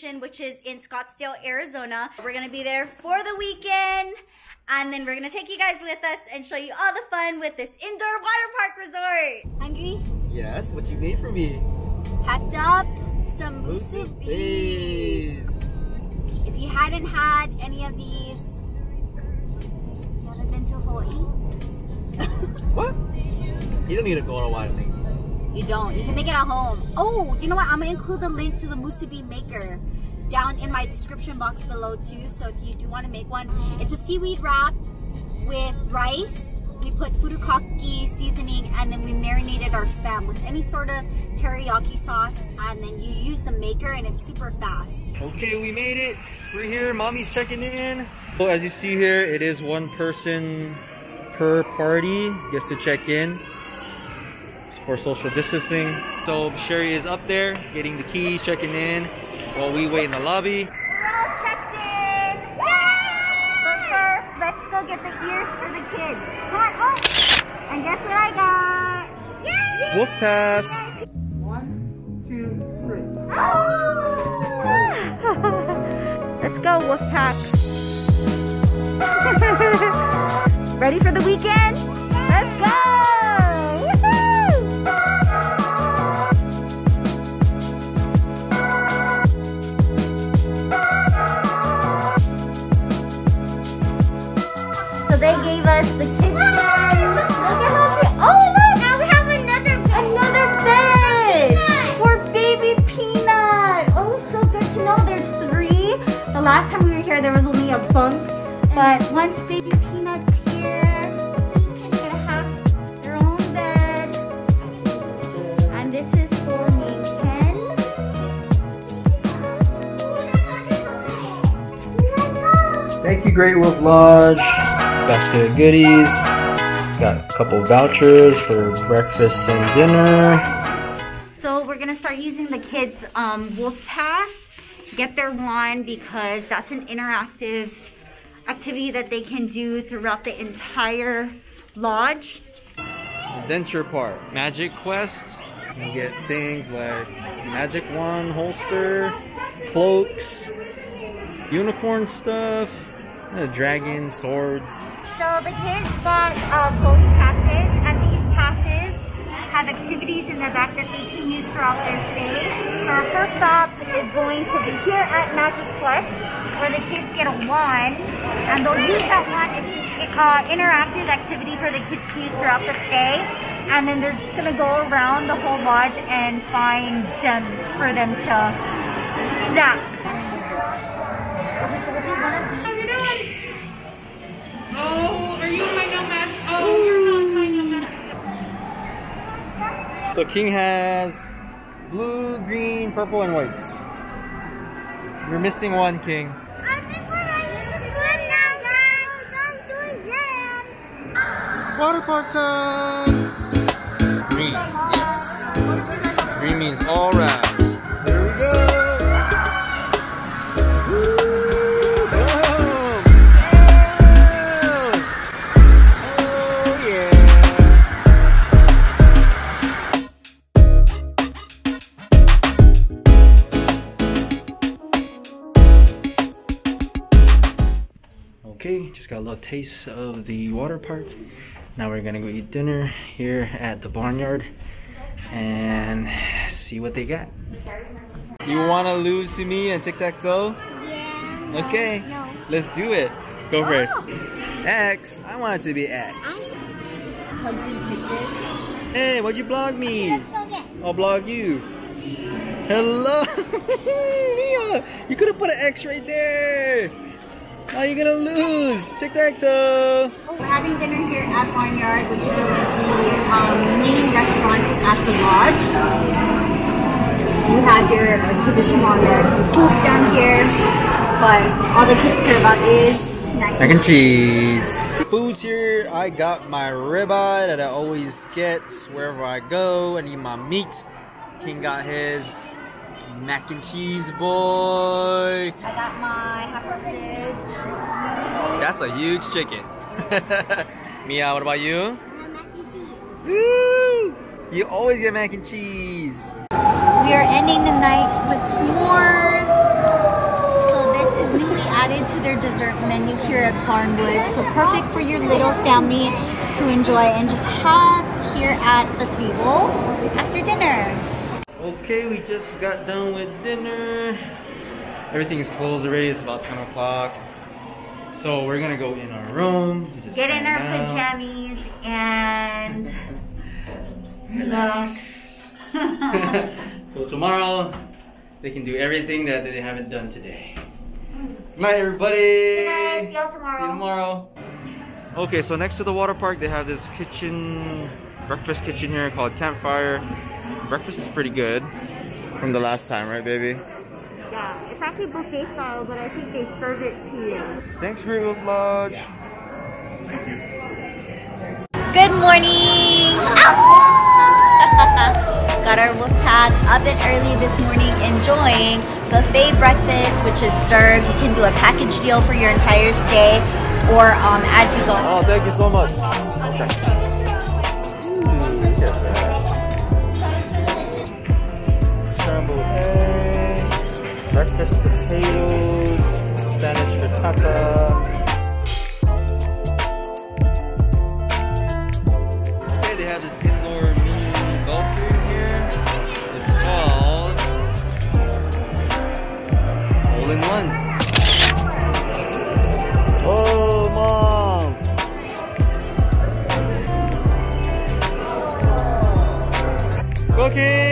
location, which is in Scottsdale, Arizona. We're gonna be there for the weekend. And then we're gonna take you guys with us and show you all the fun with this indoor water park resort. Hungry? Yes, what you need from me? Packed up some musubis. If you hadn't had any of these, you haven't been to Hawaii? What? You don't need to go on a wild thing. You don't. You can make it at home. Oh, you know what? I'm gonna include the link to the musubi maker down in my description box below too. So if you do want to make one, it's a seaweed wrap with rice. We put furikake seasoning and then we marinated our spam with any sort of teriyaki sauce and then you use the maker and it's super fast. Okay, we made it. We're here. Mommy's checking in. So as you see here, it is one person per party gets to check in for social distancing. So Sherry is up there getting the keys, checking in while we wait in the lobby. We're all checked in! But first, let's go get the ears for the kids. Come on, oh! And guess what I got? Wolf pass. Ah! Let's go, Wolfpack. Ready for the weekend? Let's go! Gave us the kitchen. Look at how. Oh, look! Now we have another bed. Another bed for baby Peanut. Oh, so good to know. There's three. The last time we were here, there was only a bunk. But once baby Peanut's here, they're gonna have their own bed. And this is for me and Ken. Thank you, Great Wolf Lodge. Basket of goodies. Got a couple vouchers for breakfast and dinner. So we're gonna start using the kids' um, Wolf Pass. Get their wand because that's an interactive activity that they can do throughout the entire lodge. Adventure Park. MagiQuest. You get things like Magic Wand holster, cloaks, unicorn stuff, dragons, swords. So the kids got uh, both passes, and these passes have activities in the back that they can use throughout their stay. So our first stop is going to be here at Magic Plus, where the kids get a wand, and they'll use that wand. It's an uh, interactive activity for the kids to use throughout the stay. And then they're just gonna go around the whole lodge and find gems for them to snap. Oh, are you my nomad? Oh, you're not my nomad. So King has blue, green, purple, and white. You're missing one, King. I think we're ready to swim now, guys. I'm doing jam. Water park time! Green, yes. Green means all rise. Little taste of the water park. Now we're gonna go eat dinner here at the barnwood and see what they got. You wanna lose to me and tic tac toe? Yeah. Okay, No. let's do it. Go first. X. I want it to be X. Hugs and kisses. Hey, why'd you blog me? Go. I'll blog you. Hello, Mia. You could have put an X right there. Now you're gonna lose. Tic tac toe. We're having dinner here at Barnwood, which is one of the um, main restaurants at the lodge. You have your uh, traditional American foods down here, but all the kids care about is mac Mac and cheese. Foods here, I got my ribeye that I always get wherever I go. I need my meat. King got his Mac and cheese boy. I got my half roasted. That's a huge chicken. Mia, what about you? Mac and cheese. Woo! You always get mac and cheese. We are ending the night with s'mores. So this is newly added to their dessert menu here at Barnwood. So perfect for your little family to enjoy and just have here at the table after dinner. Okay, we just got done with dinner. Everything's closed already. It's about 10 o'clock. So we're gonna go in our room. Get in our out. pajamas and Relax. so tomorrow they can do everything that they haven't done today. Good night, everybody. Good night. See y'all tomorrow. See you tomorrow. Okay, so next to the water park, they have this kitchen, breakfast kitchen here called Campfire. Breakfast is pretty good from the last time, right, baby? Yeah, it's actually buffet style, but I think they serve it to you. Thanks, Great Wolf Lodge. thank you Good morning! Got our wolf pack up and early this morning enjoying buffet breakfast, which is served. You can do a package deal for your entire stay or um, as you go. Oh, thank you so much. Okay. Ooh, breakfast potatoes, Spanish frittata. Okay, they have this indoor mini golf room here. It's called Hole in One. Oh, mom! Cooking!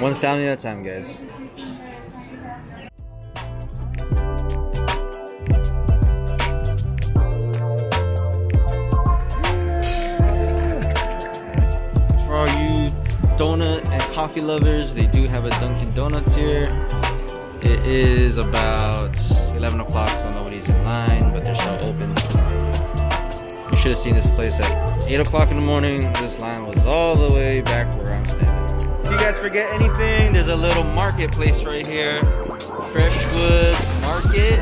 One family at a time, guys. For all you donut and coffee lovers, they do have a Dunkin' Donuts here. It is about 11 o'clock, so nobody's in line, but they're still open. You should have seen this place at 8 o'clock in the morning. This line was all the way back where I'm standing. Guys forget anything, there's a little marketplace right here. Freshwood Market.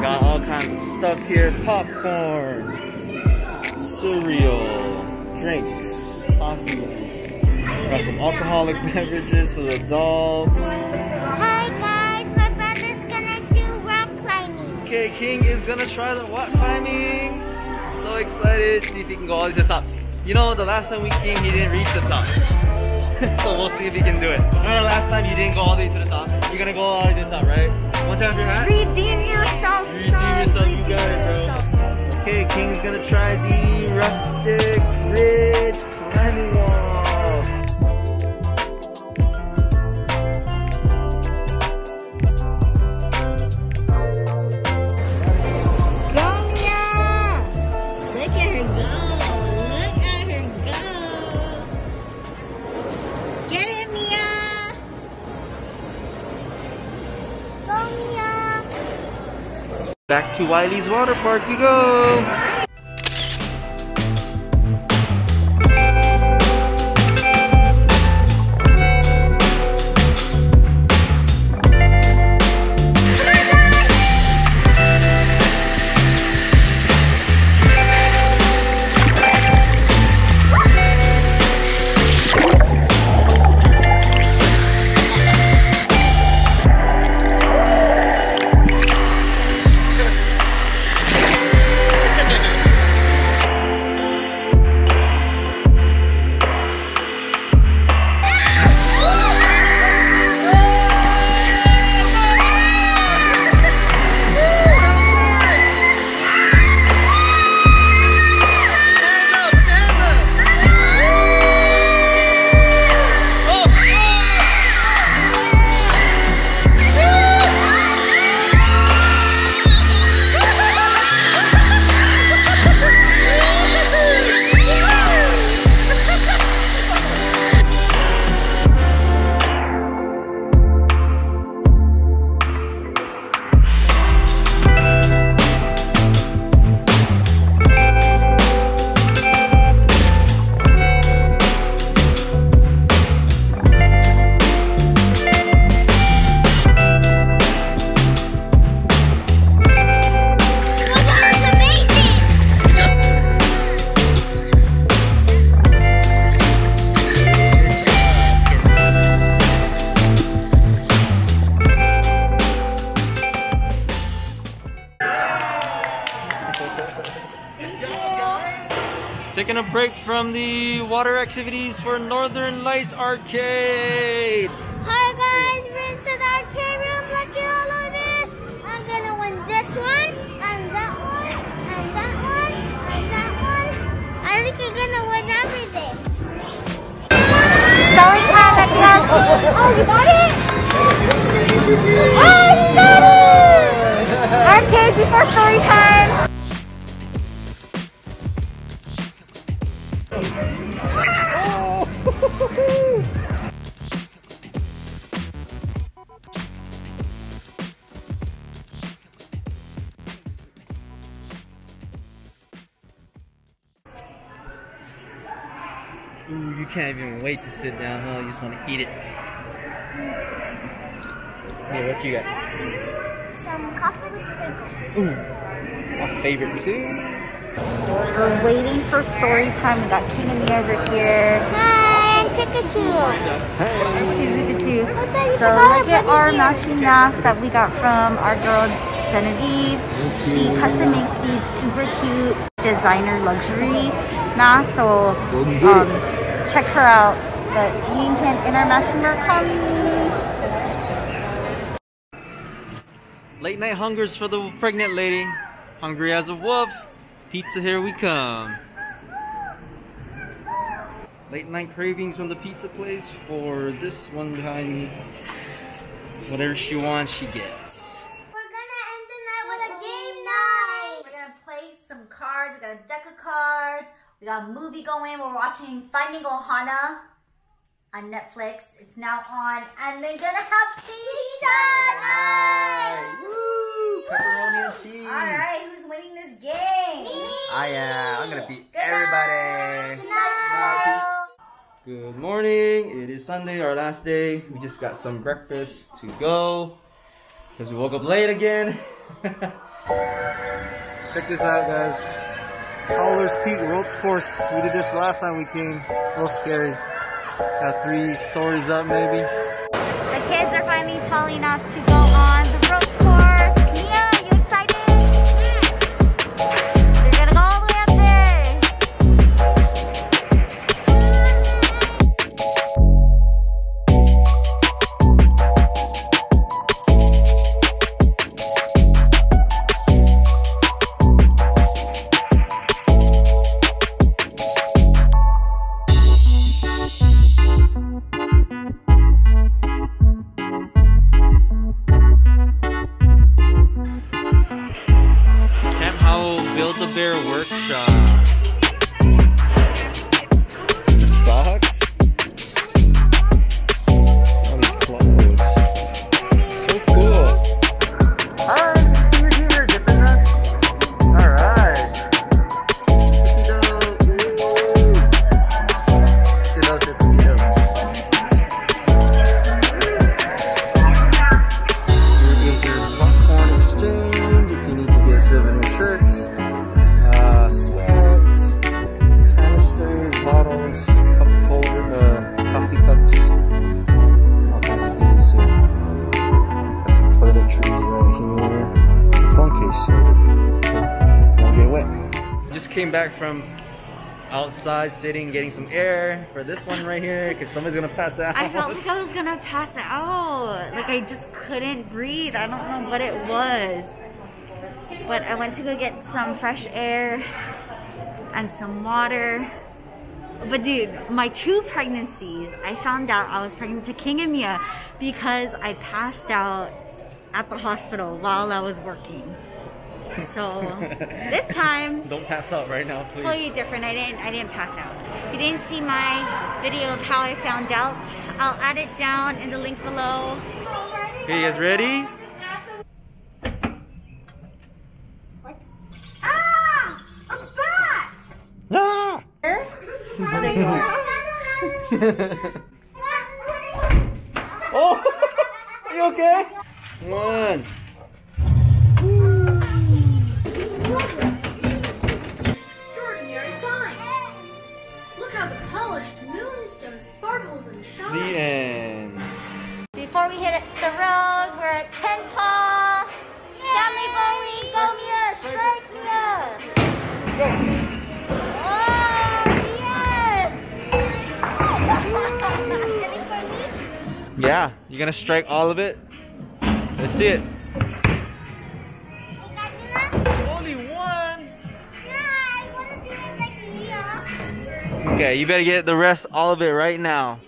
Got all kinds of stuff here. Popcorn, cereal, drinks, coffee. Got some alcoholic beverages for the adults. Hi guys, my brother's gonna do rock climbing. Okay, King is gonna try the rock climbing. So excited, see if he can go all the way to the top. You know, the last time we came, he didn't reach the top. so we'll see if he can do it. Remember last time you didn't go all the way to the top? You're gonna go all the way to the top, right? One time your hat? Redeem yourself. Redeem yourself, you got it, bro. Okay, King's gonna try the rustic ridge climbing wall. Back to Wiley's Water Park we go. A break from the water activities for Northern Lights Arcade. Hi guys, we're into the arcade room. Look at all of this. I'm gonna win this one, and that one, and that one, and that one. I think I'm gonna win everything. Story time at class. Oh, you got it? Oh, you got it! Arcade before story time. Can't even wait to sit down, huh? You just want to eat it. Yeah, what you got? Some coffee with sprinkles. Ooh, my favorite too. We're waiting for story time. We got King and me over here. Hi, Pikachu. She's Pikachu. I thought you So forgot look at our me. matching masks that we got from our girl Genevieve. She custom makes these super cute designer luxury masks. So um, check her out. Merch coming. Late night hungers for the pregnant lady. Hungry as a wolf. Pizza, here we come. Late night cravings from the pizza place for this one behind me. Whatever she wants, she gets. We're gonna end the night with a game night. We're gonna play some cards. We got a deck of cards. We got a movie going. We're watching Finding Ohana on Netflix. It's now on, and then gonna have pizza night. Woo! Pepperoni and cheese. All right, who's winning this game? I am. I'm gonna beat Good everybody. Good night. Good morning. It is Sunday, our last day. We just got some breakfast to go because we woke up late again. Check this out, guys. Howler's Peak ropes course. We did this last time we came. A little scary. Got three stories up, maybe. The kids are finally tall enough to came back from outside sitting, getting some air for this one right here because somebody's gonna pass out. I felt like I was gonna pass out. Like I just couldn't breathe. I don't know what it was. But I went to go get some fresh air and some water. But dude, my two pregnancies, I found out I was pregnant to King and Mia because I passed out at the hospital while I was working. So this time Don't pass out right now, please. totally different. I didn't I didn't pass out. If you didn't see my video of how I found out, I'll add it down in the link below. Okay, you guys ready? Ah! A spot! Ah! oh! you okay? One. Gonna strike all of it? Let's see it. Only one. Okay, you better get the rest, all of it right now.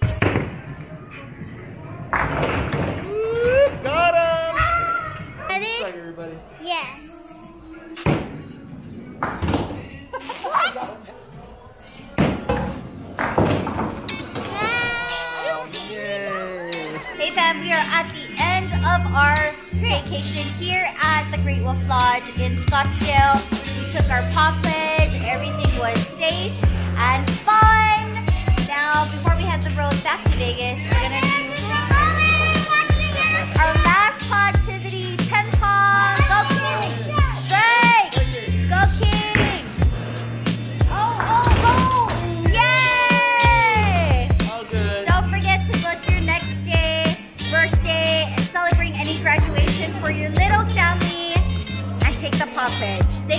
Of our vacation here at the Great Wolf Lodge in Scottsdale. We took our pledge, everything was safe and fun. Now, before we head the road back to Vegas,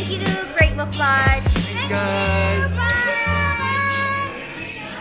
Thank you to Great McFly. Thanks, guys.